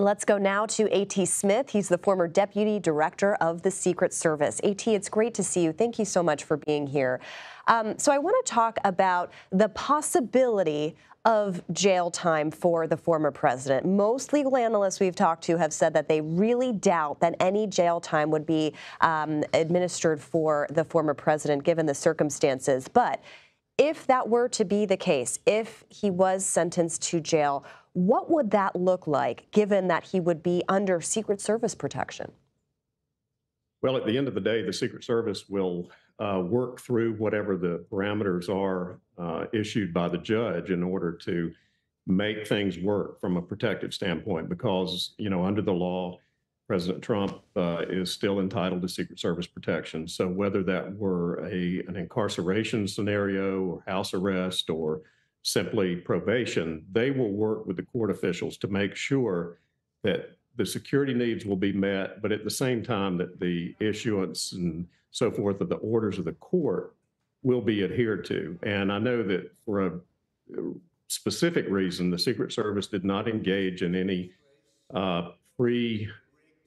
Let's go now to A.T. Smith. He's the former Deputy Director of the Secret Service. A.T., it's great to see you. Thank you so much for being here. Um, so, I want to talk about the possibility of jail time for the former president. Most legal analysts we've talked to have said that they really doubt that any jail time would be um, administered for the former president given the circumstances. But if that were to be the case, if he was sentenced to jail, what would that look like given that he would be under Secret Service protection? Well, at the end of the day, the Secret Service will uh, work through whatever the parameters are uh, issued by the judge in order to make things work from a protective standpoint because, you know, under the law, President Trump uh, is still entitled to Secret Service protection. So whether that were a an incarceration scenario or house arrest or simply probation, they will work with the court officials to make sure that the security needs will be met, but at the same time that the issuance and so forth of the orders of the court will be adhered to. And I know that for a specific reason, the Secret Service did not engage in any uh, pre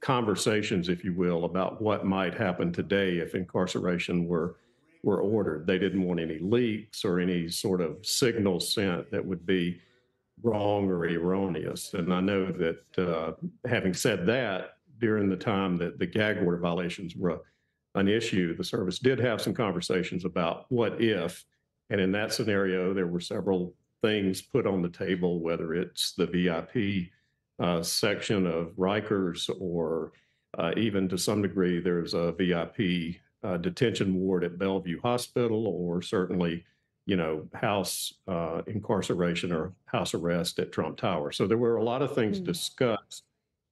conversations, if you will, about what might happen today if incarceration were were ordered. They didn't want any leaks or any sort of signal sent that would be wrong or erroneous. And I know that uh, having said that, during the time that the gag order violations were an issue, the service did have some conversations about what if. And in that scenario, there were several things put on the table, whether it's the VIP uh, section of Rikers or uh, even to some degree, there's a VIP uh, detention ward at Bellevue Hospital, or certainly, you know, house uh, incarceration or house arrest at Trump Tower. So there were a lot of things mm. discussed,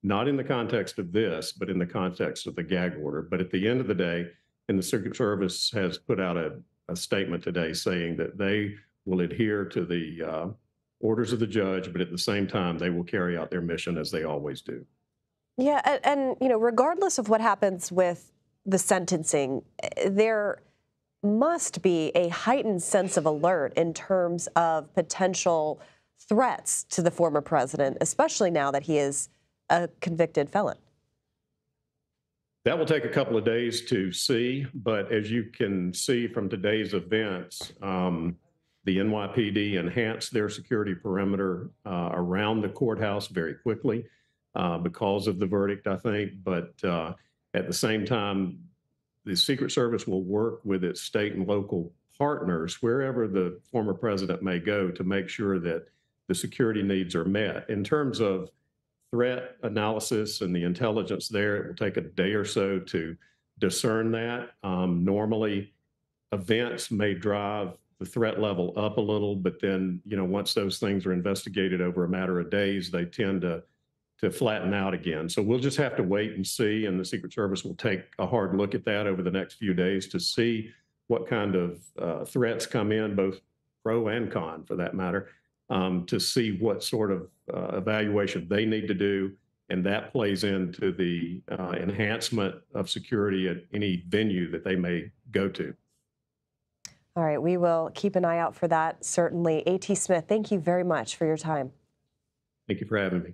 not in the context of this, but in the context of the gag order. But at the end of the day, and the Secret Service has put out a, a statement today saying that they will adhere to the uh, orders of the judge, but at the same time, they will carry out their mission as they always do. Yeah, and, and you know, regardless of what happens with the sentencing, there must be a heightened sense of alert in terms of potential threats to the former president, especially now that he is a convicted felon. That will take a couple of days to see, but as you can see from today's events, um, the NYPD enhanced their security perimeter uh, around the courthouse very quickly uh, because of the verdict, I think. But uh, at the same time, the Secret Service will work with its state and local partners wherever the former president may go to make sure that the security needs are met. In terms of threat analysis and the intelligence there, it will take a day or so to discern that. Um, normally, events may drive the threat level up a little, but then, you know, once those things are investigated over a matter of days, they tend to to flatten out again. So we'll just have to wait and see, and the Secret Service will take a hard look at that over the next few days to see what kind of uh, threats come in, both pro and con, for that matter, um, to see what sort of uh, evaluation they need to do, and that plays into the uh, enhancement of security at any venue that they may go to. All right, we will keep an eye out for that, certainly. A.T. Smith, thank you very much for your time. Thank you for having me.